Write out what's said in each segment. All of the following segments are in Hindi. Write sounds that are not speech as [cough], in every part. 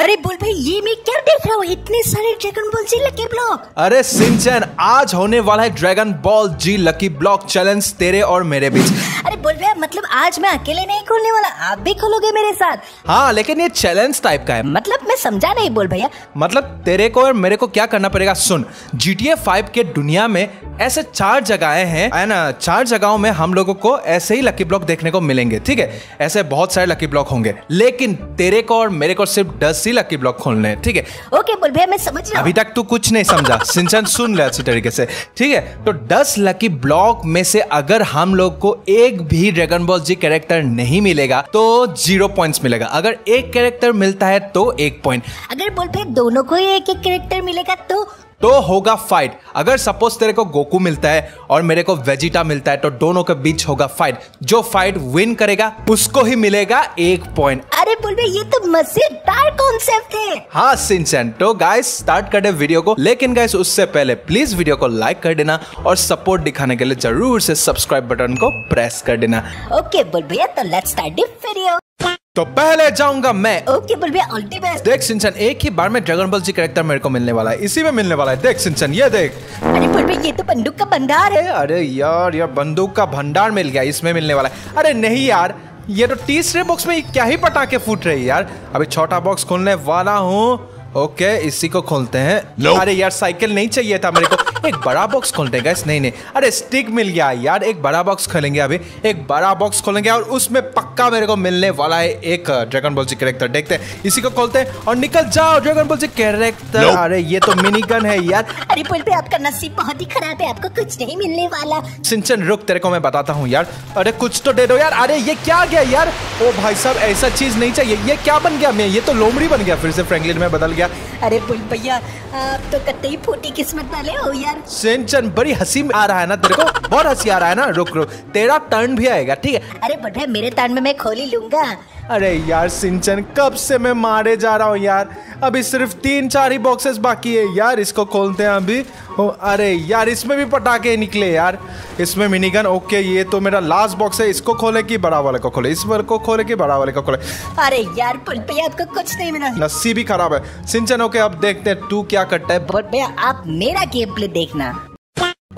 अरे बोल भाई ये मैं क्या देख रहा हूँ? इतने सारे Dragon Ball Z lucky block अरे सिंचन आज होने वाला है Dragon Ball Z lucky block challenge तेरे और मेरे बीच। अरे बोल भैया मतलब आज मैं अकेले नहीं खोलने वाला आप भी खोलोगे मेरे साथ? हाँ लेकिन ये चैलेंज टाइप का है। मतलब मैं समझा नहीं बोल भैया। मतलब तेरे को और मेरे को क्या करना पड़ेगा सुन। GTA 5 के दुनिया में ऐसे चार जगह हैं है ना? चार जगहों में हम लोगों को ऐसे ही लकी ब्लॉक देखने को मिलेंगे ठीक है? ऐसे बहुत सारे लकी ब्लॉक होंगे। लेकिन तेरे को और मेरे को सिर्फ़ दस ही लकी ब्लॉक खोलने हैं ठीक है? ओके बोल भैया मैं समझ रहा अभी तक तू कुछ नहीं समझा। सिंचन सुन ले अच्छी तरीके से ठीक है? तो दस लकी ब्लॉक में से अगर हम लोग को एक भी ड्रैगन बॉल जी कैरेक्टर नहीं मिलेगा तो ज़ीरो पॉइंट मिलेगा। अगर एक कैरेक्टर मिलता है तो एक पॉइंट अगर बोल भैया दोनों को एक एक कैरेक्टर मिलेगा तो तो होगा फाइट अगर सपोज़ तेरे को गोकू मिलता है और मेरे को वेजिटा मिलता है तो दोनों के बीच होगा फाइट जो फाइट विन करेगा उसको ही मिलेगा एक पॉइंट अरे बोल ये तो मज़ेदार कॉन्सेप्ट है। हाँ सिंचन तो गाइस स्टार्ट कर दे वीडियो को. लेकिन गाइस उससे पहले प्लीज़ वीडियो को लाइक कर देना और सपोर्ट दिखाने के लिए ज़रूर से सब्सक्राइब बटन को प्रेस कर देना. ओके बोल भैया तो लेट्स स्टार्ट द वीडियो तो पहले जाऊँगा मैं। ओके बोल भैया ऑल द बेस्ट देख सिंचन एक ही बार में ड्रैगन बॉल जी कैरेक्टर मेरे को मिलने वाला है। इसी में मिलने वाला है। देख सिंचन ये देख। अरे बोल भैया ये तो बंदूक का भंडार है। अरे अरे यार यार बंदूक का भंडार मिल गया इसमें मिलने वाला है। अरे नहीं यार ये तो तीसरे बॉक्स में क्या ही पटाखे फूट रही है यार। अभी छोटा बॉक्स खोलने वाला हूँ। ओके इसी को खोलते हैं। अरे यार साइकिल नहीं चाहिए था मेरे को। एक बड़ा बॉक्स खोलते हैं guys। नहीं नहीं। अरे स्टिक मिल गया यार। एक बड़ा बॉक्स खोलेंगे अभी। एक बड़ा बॉक्स खोलेंगे और उसमें पक्का मेरे को मिलने वाला है एक ड्रैगन बॉल जी कैरेक्टर देखते हैं। इसी को खोलते हैं और निकल जाओ ड्रैगन बॉल जी कैरेक्टर अरे ये तो मिनी गन है यार। अरे बोल भैया आपका नसीब बहुत ही खराब है। आपको कुछ नहीं मिलने वाला। सिंचन रुक तेरे को मैं बताता हूँ यार। अरे कुछ तो दे दो यार। अरे ये क्या गया यार? ओ भाई साहब ऐसा चीज़ नहीं चाहिए। ये क्या बन गया? मैं ये तो लोमड़ी बन गया फिर से फ्रैंकलिन में बदल गया। अरे बुल भैया आप तो कतई फूटी किस्मत वाले हो यार। सिंचन बड़ी हँसी में आ रहा है ना तेरे को? बहुत हँसी आ रहा है ना? रुक रुक तेरा टर्न भी आएगा ठीक है? अरे भैया मेरे टर्न में मैं खोली लूँगा। अरे यार सिंचन कब से मैं मारे जा रहा हूँ यार? अभी सिर्फ़ तीन चार ही बॉक्सेस बाकी है यार इसको खोलते हैं अभी। ओ, अरे यार इसमें भी पटाखे निकले यार। इसमें मिनीगन ओके ये तो मेरा लास्ट बॉक्स है। इसको खोले कि बड़ा वाले को खोले? इस वाले को खोले कि बड़ा वाले को खोले? अरे यार भैया आपको कुछ नहीं मिला। नस्सी भी खराब है। सिंचन ओके अब देखते हैं तू क्या करता है। भैया आप मेरा गेम प्ले देखना।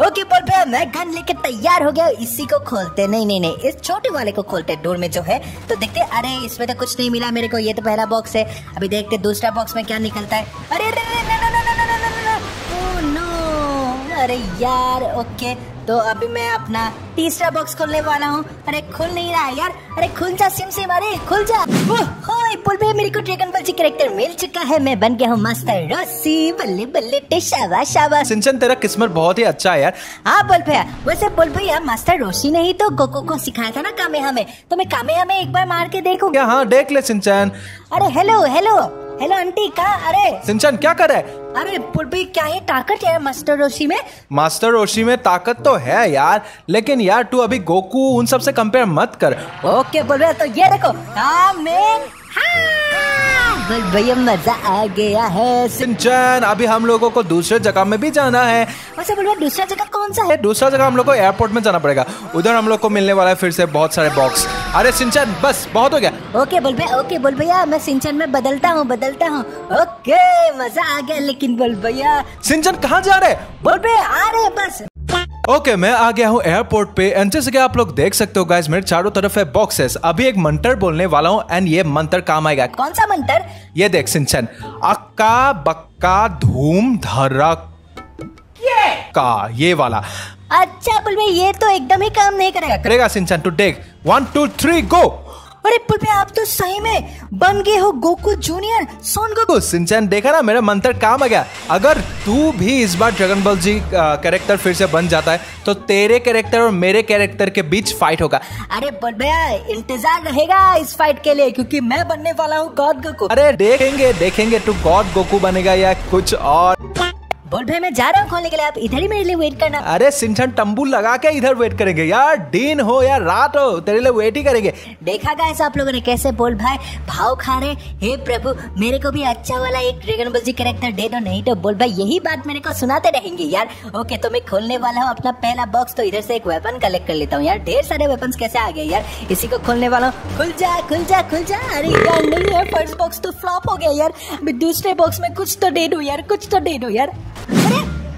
ओके पर मैं गन लेके तैयार हो गया इसी को खोलते नहीं नहीं नहीं इस छोटे वाले को खोलते डोर में जो है तो देखते अरे इसमें तो कुछ नहीं मिला मेरे को ये तो पहला बॉक्स है अभी देखते दूसरा बॉक्स में क्या निकलता है अरे अरे अरे यार ओके तो अभी मैं अपना तीसरा बॉक्स खोलने वाला हूँ। अरे खुल नहीं रहा है यार। अरे खुल जा सिम सिम। अरे खुल जा। होय, बोल मेरे को ड्रैगन बॉल जी कैरेक्टर मिल चुका है। मैं बन गया हूँ मास्टर रस्सी बल्ले बल्ले टे शाबाश शाबाश। सिंचन तेरा किस्मत बहुत ही अच्छा है यार। हाँ बोल भैया। वैसे बोल भैया मास्टर रोशी ने ही तो गोको को सिखाया था ना कामे हमें तो मैं कामे हमें एक बार मार के देखूँ? क्या? हाँ देख ले सिंचन। अरे हेलो हेलो हेलो आंटी का अरे। सिंचन क्या कर रहा है? अरे पुल भी क्या ही ताकत है मास्टर रोशी में। मास्टर रोशी में ताकत तो है यार लेकिन यार तू अभी गोकू उन सबसे कंपेयर मत कर। ओके बोल रहे तो ये देखो हाँ बोल भैया मज़ा आ गया है। सिंचन अभी हम लोगों को दूसरे जगह में भी जाना है। वैसे बोल दूसरा जगह कौन सा है? दूसरा जगह हम लोग को एयरपोर्ट में जाना पड़ेगा। उधर हम लोग को मिलने वाला है फिर से बहुत सारे बॉक्स अरे सिंचन बस बहुत हो गया। ओके बोल भैया ओके बोल भैया मैं सिंचन में बदलता हूँ बदलता हूँ। ओके मज़ा आ गया लेकिन बोल भैया सिंचन कहाँ जा रहे? बोल भैया आ रहे बस। ओके okay, मैं आ गया हूँ एयरपोर्ट पे एंड जैसे कि आप लोग देख सकते हो गाइस मेरे चारों तरफ़ है बॉक्सेस अभी एक मंत्र बोलने वाला हूँ एंड ये मंत्र काम आएगा। कौन सा मंत्र? ये देख सिंचन। अक्का बक्का धूम धरा का ये वाला। अच्छा बोल ये तो एकदम ही काम नहीं करेगा। करेगा Shinchan two take one two three go अरे भैया आप तो सही में बन गए हो Goku junior son Goku Shinchan देखा ना मेरा मंत्र काम आ गया। अगर तू भी इस बार ड्रैगन बॉल जी कैरेक्टर फिर से बन जाता है तो तेरे कैरेक्टर और मेरे कैरेक्टर के बीच फाइट होगा। अरे भैया इंतज़ार रहेगा इस फाइट के लिए क्योंकि मैं बनने वाला हूँ गॉड गोकू अरे देखेंगे देखेंगे तू गॉड गोकू बनेगा या कुछ और। बोल भाई मैं जा रहा हूँ खोलने के लिए। आप इधर ही मेरे लिए वेट करना। अरे सिंचन तंबू लगा के इधर वेट करेंगे। यार दिन हो या रात हो तेरे लिए वेट ही करेंगे। देखा गाइस आप लोगों ने कैसे बोल भाई? भाव खा रहे हे। प्रभु मेरे को भी अच्छा वाला एक ड्रैगन बॉल जी कैरेक्टर दे दो नहीं तो बोल भाई यही बात मेरे को सुनाते रहेंगे यार। ओके तो मैं खोलने वाला हूँ अपना पहला बॉक्स तो इधर से एक वेपन कलेक्ट कर लेता हूँ यार। ढेर सारे वेपन कैसे आ गए यार। इसी को खोलने वाला हूँ। खुल जा खुल जा खुल जा। अरे यार नहीं यार फ़र्स्ट बॉक्स तो फ्लॉप हो गया यार। दूसरे बॉक्स में कुछ तो दे दो यार कुछ तो दे दो यार।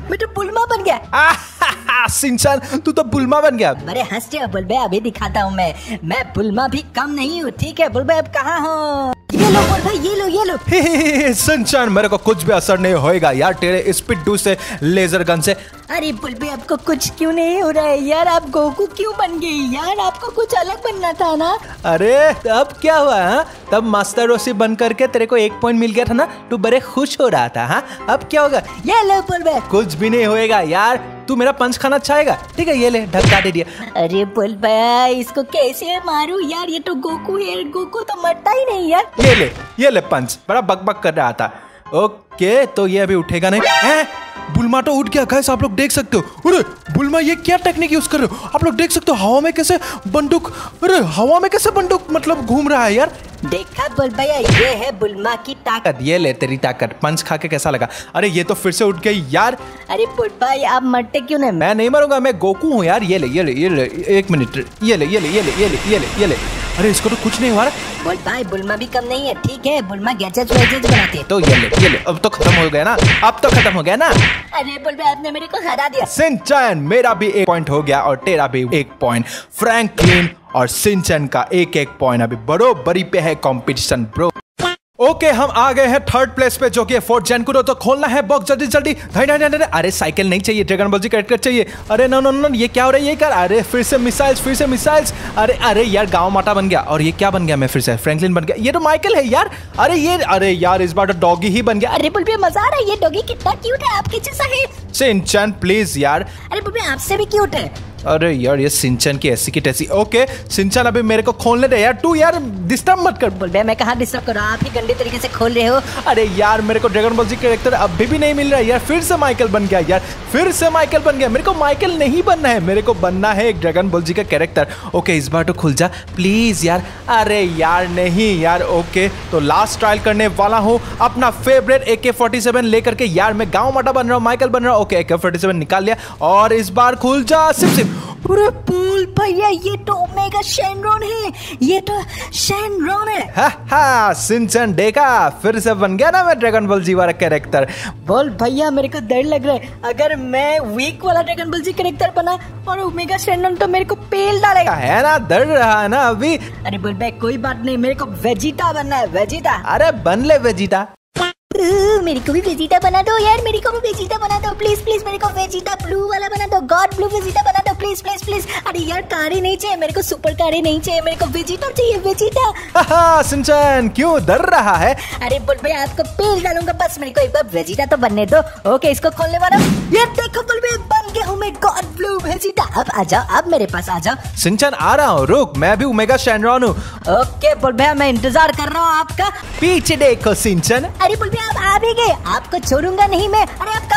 अरे मैं तो बुलमा बन गया। [laughs] सिंचन तू तो बुलमा बन गया। अरे हंस रहे हो बुलबे अभी दिखाता हूँ मैं। मैं बुलमा भी कम नहीं हूँ ठीक है? बुलबे अब कहाँ हो? ये लो बुल भाई ये लो ये लो। हे, हे, हे, सिंचन मेरे को कुछ भी असर नहीं होएगा यार तेरे इस पिड्डू से लेजर गन से। अरे बुलबे आपको कुछ क्यों नहीं हो रहा है यार? आप गोकू क्यों बन गई यार? आपको कुछ अलग बनना था ना? अरे अब क्या हुआ हा? तब मास्टर रोसी बन करके तेरे को एक पॉइंट मिल गया था ना? तू बड़े खुश हो रहा था हाँ? अब क्या होगा? ये लो बुलबे। कुछ भी नहीं होएगा यार तू मेरा पंच खाना चाहेगा? ठीक है ये ले ढक्का दे दिया। अरे बोल भाई इसको कैसे मारू यार? ये तो गोकू है गोकू तो मरता ही नहीं यार। ये ले ये ले पंच। बड़ा बक बक कर रहा था। ओके तो ये अभी उठेगा नहीं। हैं? बुलमा तो उठ गया। गैस आप लोग देख सकते हो। अरे बुलमा ये क्या टेक्निक यूज़ कर रहे हो? आप लोग देख सकते हो हवा में कैसे बंदूक अरे हवा में कैसे बंदूक मतलब घूम रहा है यार? देखा बुल भैया ये है बुलमा की ताकत। ताकत ये ले तेरी ताकत। पंच खा के कैसा लगा? अरे ये तो फिर से उठ गई यार। अरे बुल भाई आप मरते क्यों नहीं? मैं नहीं मरूँगा मैं गोकू हूँ यार। ये ले ये ले ये ले एक मिनट। ये ले ये ले ये ले ये ले ये ले ये ले। अरे इसको तो कुछ नहीं हुआ रहा। बोल भाई बुलमा भी कम नहीं है ठीक है बुलमा गैजेट वैजेट बनाते हैं। तो ये ले ये ले अब तो खत्म हो गया ना अब तो खत्म हो गया ना अरे बुल भाई आपने मेरे को हरा दिया सिंचन मेरा भी एक पॉइंट हो गया और तेरा भी एक पॉइंट फ्रैंकलिन और सिंचन का एक एक पॉइंट अभी बड़ो बरी पे है कॉम्पिटिशन ब्रो ओके okay, हम आ गए हैं थर्ड प्लेस पे जो कि फोर्थ जेनकुरो तो खोलना है बॉक्स जल्दी जल्दी। धाई अरे साइकिल नहीं चाहिए ड्रैगन बॉल जी कैरेक्टर चाहिए। अरे नो नो नो ये क्या हो रहा है ये कर अरे फिर से मिसाइल्स फिर से मिसाइल्स अरे अरे यार गाँव माटा बन गया। और ये क्या बन गया मैं फिर से? फ्रैंकलिन बन गया। ये तो माइकल है यार। अरे ये अरे यार इस बार तो डॉगी ही बन गया। अरे बुल भाई मज़ा आ रहा है ये डॉगी कितना क्यूट है आपके जैसा है। सिंचन प्लीज़ यार। अरे आपसे भी क्यूट है। अरे यार ये सिंचन की ऐसी की तैसी। ओके सिंचन अभी मेरे को खोलने दे यार। तू यार डिस्टर्ब मत कर। बुल मैं कहाँ डिस्टर्ब कर? रहा हूँ आप ही गंदे तरीके से खोल रहे हो। अरे यार मेरे को ड्रैगन बॉल जी कैरेक्टर अभी भी नहीं मिल रहा है यार। फिर से माइकल बन गया यार। फिर से माइकल बन गया। मेरे को माइकल नहीं बनना है। मेरे को बनना है एक ड्रैगन बॉल जी का कैरेक्टर ओके इस बार तो खुल जा। प्लीज़ यार। अरे यार नहीं यार। ओके तो लास्ट ट्रायल करने वाला हूँ। अपना फेवरेट ए के फोर्टी सेवन लेकर के यार मैं गाँव माटा बन रहा हूँ। माइकल बन रहा हूँ। ओके ए के फोर्टी सेवन निकाल लिया। और इस बार खुल जा। सिप सिप। पूरा पुल भैया ये तो ओमेगा शैनरॉन है। ये तो शैनरॉन है। हा हा सिंचन देखा फिर से बन गया ना मैं ड्रैगन बॉल जी वाला कैरेक्टर बोल भैया मेरे को डर लग रहा है। अगर मैं वीक वाला ड्रैगन बॉल जी कैरेक्टर बना और ओमेगा शैनरॉन तो मेरे को पेल डालेगा। है ना डर रहा है ना अभी। अरे बोल भाई कोई बात नहीं मेरे को वेजिटा बनना है वेजिटा अरे बन ले वेजिटा मेरे को भी वेजिटा बना दो यार मेरे को भी वेजिटा बना दो। प्लीज़ प्लीज़ मेरे को वेजिटा ब्लू वाला बना दो। गॉड ब्लू वेजिटा बना प्लीज़ प्लीज़ प्लीज़ अरे यार कारे नहीं चाहिए मेरे को सुपर कारे नहीं चाहिए मेरे को वेजिटा चाहिए वेजिटा सिंचन क्यों डर रहा है? अरे बुल भाई आपको पेल डालूँगा बस मेरे को एक बार वेजिटा तो बनने दो। ओके इसको खोलने वाला हूँ। ये देखो बुल भाई बन गया हूँ मैं गॉड ब्लू वेजिटा अब आ जाओ अब मेरे पास आ जाओ। सिंचन आ रहा हूँ रुक मैं भी ओमेगा शैनरॉन हूँ। ओके बुल भाई मैं इंतज़ार कर रहा हूँ आपका। पीछे देखो सिंचन। अरे बुल भाई आप आ भी गए आपको छोड़ूँगा नहीं मैं। अरे आप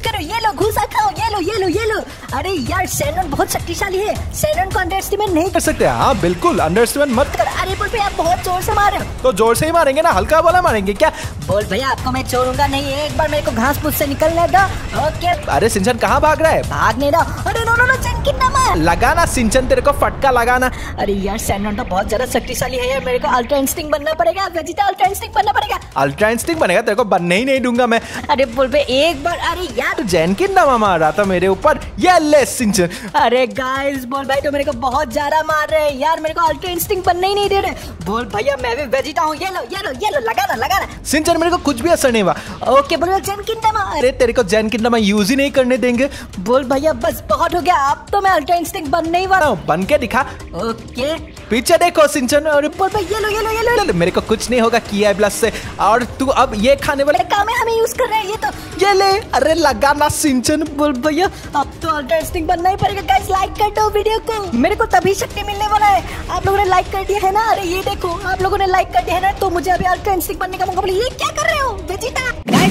यूज़ करो ये लो घुसा खाओ ये लो ये लो ये लो। अरे यार सैनन बहुत शक्तिशाली है। सैनन को अंडरस्टिमेट नहीं। कर सकते हाँ बिल्कुल अंडरस्टिमेट मत कर अरे बोल भैया आप बहुत ज़ोर से मार रहे हो। तो ज़ोर से ही मारेंगे ना हल्का वाला मारेंगे क्या? बोल भैया आपको मैं छोड़ूँगा नहीं एक बार मेरे को घास फूस से निकलने दो। ओके अरे सिंचन कहाँ भाग रहा है? भाग नहीं रहा अरे नो नो नो चंकी लगाना सिंचन तेरे को फटका लगाना। अरे यार सैनन तो बहुत ज़्यादा शक्तिशाली है यार मेरे को अल्ट्रा इंस्टिंक्ट बनना पड़ेगा वेजिटा अल्ट्रा इंस्टिंक्ट बनना पड़ेगा। अल्ट्रा इंस्टिंक्ट बनेगा तेरे को बनने ही नहीं दूँगा मैं। अरे बोल भाई एक बार अरे यार। तो जैन की दमा मार रहा था मेरे ऊपर? ये ले सिंचन अरे गाइस बोल भाई तो मेरे को बहुत ज़्यादा मार रहे हैं। यार मेरे को अल्ट्रा इंस्टिंक्ट बनने ही नहीं दे रहे। बोल भैया मैं भी वेजिटा हूँ। ये लो ये लो ये लो लगाना। लगाना सिंचन मेरे को कुछ भी असर नहीं हुआ। ओके बोल जन किंदा अरे तेरे को जैन की दमा यूज़ ही नहीं करने देंगे। बोल भैया बस बहुत हो गया। अब तो मैं अल्ट्रा इंस्टिंक्ट बनने ही वाला हूँ बन के दिखा। ओके। पीछे देखो सिंचन और बोल भाई ये लो ये लो ये लो, ये लो मेरे को कुछ नहीं होगा किया प्लस से। और तू अब ये खाने वाले काम है हमें यूज़ कर रहे हैं ये तो। ये ले। अरे लगाना सिंचन बोल भैया। अब तो इंस्टिंक्ट बनना ही पड़ेगा गाइस लाइक कर दो वीडियो को। मेरे को तभी शक्ति मिलने वाला है। आप लोगों ने लाइक कर दिया है ना? अरे ये देखो आप लोगों ने लाइक कर दिया है ना तो मुझे अभी इंस्टिंक्ट बनने का मौका मिला। ये क्या कर रहे हो?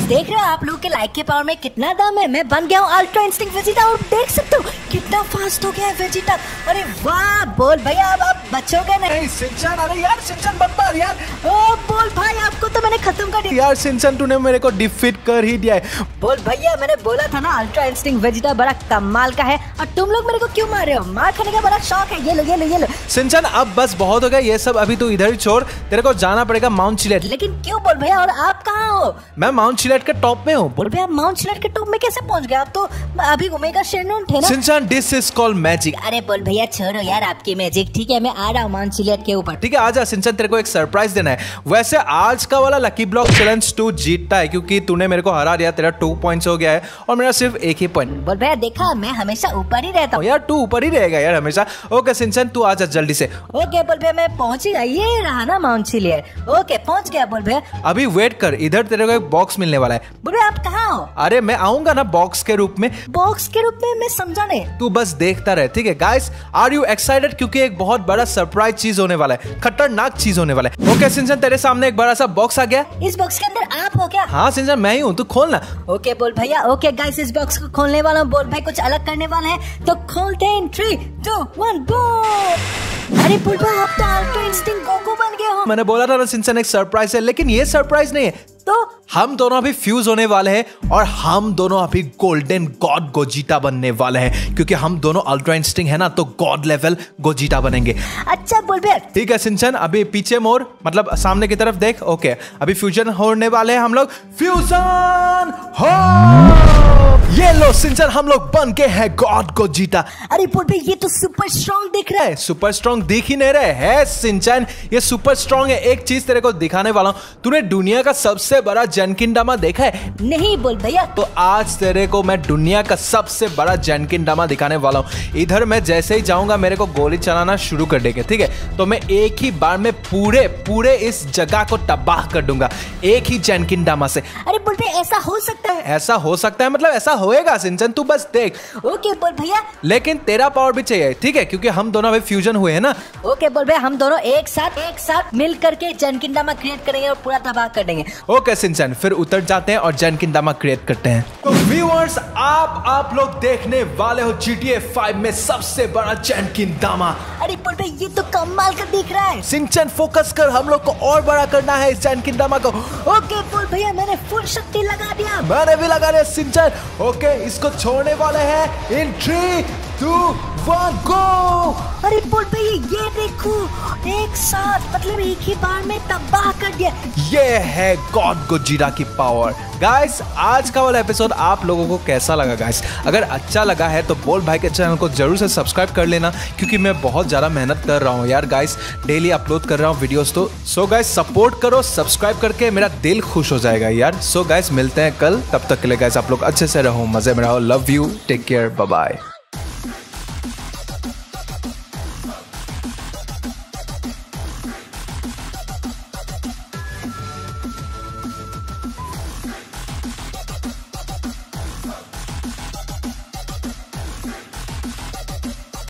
देख रहे हो आप लोग के लाइक के पावर में कितना दम है? मैं बन गया हूँ अल्ट्रा इंस्टिंक्ट वेजिटा और देख सकते हो कितना फास्ट हो गया है वेजिटा अरे वाह बोल भैया अब आप बचोगे नहीं। सिंचन अरे यार सिंचन मत यार। ओ बोल भाई आपको तो मैंने खत्म कर दिया। यार सिंचन तूने मेरे को डिफीट कर ही दिया है। बोल भैया मैंने बोला था ना अल्ट्रा इंस्टिंक्ट वेजिटा बड़ा कमाल का है। और तुम लोग मेरे को क्यों मार रहे हो? मार खाने का बड़ा शौक है। ये लो ये लो ये लो। सिंचन अब बस बहुत हो गया। ये सब अभी तू इधर ही छोड़। तेरे को जाना पड़ेगा माउंट चिलेट लेकिन क्यों बोल भैया? और आप कहाँ हो? मैं माउंट चिलेट के टॉप में हूँ बोल भैया माउंट चिलट के टॉप में कैसे पहुँच गए? आप तो अभी ओमेगा शेरनून थे ना Shinchan this is called magic अरे बोल भैया छोड़ो यार आपकी मैजिक ठीक है मैं आ रहा हूँ माउंट चिलट के ऊपर। ठीक है आजा सिंचन तेरे को एक सरप्राइज़ देना है। वैसे आज का वाला लकी ब्लॉक चैलेंज टू जीतता है क्योंकि तूने मेरे को हरा दिया तेरा टू पॉइंट्स हो गया है और मेरा सिर्फ़ एक ही पॉइंट बोल भैया देखा मैं हमेशा ऊपर ही रहता हूँ। यार तू ऊपर ही रहेगा यार हमेशा। ओके सिंचन तू आजा जल्दी से। ओके बोल भैया मैं पहुँच ही गया ये रहा ना माउंट चिलियर ओके पहुँच गया बोल भैया। अभी वेट कर इधर तेरे को एक बॉक्स मिलने वाला है। बोल आप कहाँ हो? अरे मैं आऊँगा ना बॉक्स के रूप में। बॉक्स के रूप में? मैं समझा नहीं तू बस देखता रहे ठीक है? गाइस आर यू एक्साइटेड क्योंकि एक बहुत बड़ा सरप्राइज़ चीज़ होने वाला है। खतरनाक चीज़ होने वाला है। ओके सिंचन तेरे सामने एक बड़ा सा बॉक्स आ गया। इस बॉक्स के अंदर आप हो क्या? हाँ सिंचन मैं ही हूँ तू खोलना ओके बोल भैया। ओके गाइस इस बॉक्स को खोलने वाला हूँ। बोल भाई कुछ अलग करने वाला है। तो खोलते हैं। थ्री टू वन बूम अरे बोल आप तो अल्ट्रा गोकू बन गए हो। मैंने बोला था ना सिंसन एक सरप्राइज़ है लेकिन ये सरप्राइज़ नहीं है। तो हम दोनों अभी फ्यूज होने वाले हैं और हम दोनों अभी गोल्डन गॉड गोजीटा बनने वाले हैं। क्योंकि हम दोनों अल्ट्रा इंस्टिंग है ना तो गॉड लेवल गोजीटा बनेंगे। अच्छा बोल भैया। ठीक है सिंचन अभी पीछे मोर मतलब सामने की तरफ़ देख ओके अभी फ्यूजन होने वाले हैं हम लोग। फ्यूजन हो! ये लो सिंचन हम लोग बन के हैं गॉड को जीता। अरे भाई ये तो सुपर स्ट्रॉन्ग दिख रहा है। है सुपर स्ट्रॉन्ग दिख ही नहीं रहे है सिंचन। ये सुपर स्ट्रॉन्ग है एक चीज़ तेरे को दिखाने वाला हूँ। तूने दुनिया का सबसे बड़ा जनकिंडामा देखा है? नहीं बोल भैया। तो आज तेरे को मैं दुनिया का सबसे बड़ा जनकिंडामा दिखाने वाला हूँ। इधर मैं जैसे ही जाऊँगा मेरे को गोली चलाना शुरू कर देंगे ठीक है? तो मैं एक ही बार में पूरे पूरे इस जगह को तबाह कर दूँगा एक ही जनकिंडामा से। अरे बोलते ऐसा हो सकता है। ऐसा हो सकता है मतलब ऐसा होएगा? सिंचन तू बस देख। ओके बोल भैया। लेकिन तेरा पावर भी चाहिए ठीक है? क्योंकि हम दोनों अभी फ्यूजन हुए हैं ना। ओके बोल भैया हम दोनों एक साथ एक साथ मिल करके जनकिंडामा क्रिएट करेंगे और पूरा तबाह कर देंगे। ओके सिंचन फिर उतर जाते हैं और जनकिंडामा क्रिएट करते हैं। तो व्यूअर्स आप आप लोग देखने वाले हो GTA 5 में सबसे बड़ा जनकिंडामा अरे बोल भाई ये तो कमाल का दिख रहा है। सिंचन फोकस कर हम लोग को और बड़ा करना है इस जनकिंडामा को ओके बोल भैया मैंने फुल शक्ति लगा दिया। मैंने भी लगा दिया सिंचन। ओके इसको छोड़ने वाले हैं। In three two one go अरे बोल भैया ये देखो, एक साथ मतलब एक ही बार में तबाह कर दिया। ये है गॉड गोजीरा की पावर गाइस आज का वाला एपिसोड आप लोगों को कैसा लगा गाइस अगर अच्छा लगा है तो बोल भाई के चैनल को ज़रूर से सब्सक्राइब कर लेना, क्योंकि मैं बहुत ज़्यादा मेहनत कर रहा हूँ यार गाइस डेली अपलोड कर रहा हूँ वीडियोस तो। सो गाइस सपोर्ट करो सब्सक्राइब करके मेरा दिल खुश हो जाएगा यार। सो गाइस मिलते हैं कल। तब तक के लिए गाइस आप लोग अच्छे से रहो, मज़े में रहो। Love you take care bye